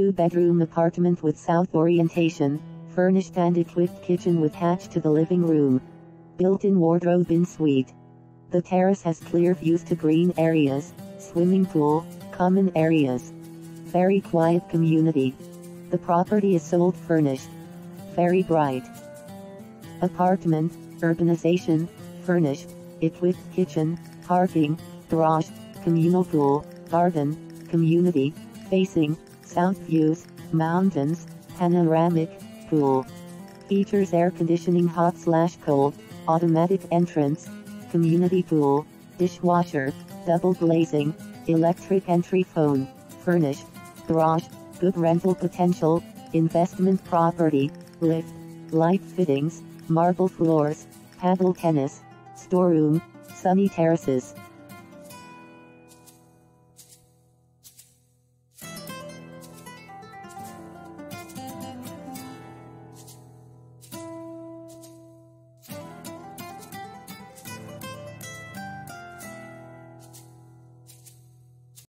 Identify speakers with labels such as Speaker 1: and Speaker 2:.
Speaker 1: two-bedroom apartment with south orientation, furnished and equipped kitchen with hatch to the living room. Built-in wardrobe in suite. The terrace has clear views to green areas, swimming pool, common areas. Very quiet community. The property is sold furnished. Very bright. Apartment, urbanization, furnished, equipped kitchen, parking, garage, communal pool, garden, community, facing, south views, mountains, panoramic, pool. Features air conditioning hot slash cold, automatic entrance, community pool, dishwasher, double glazing, electric entry phone, furnished, garage, good rental potential, investment property, lift, light fittings, marble floors, paddle tennis, storeroom, sunny terraces.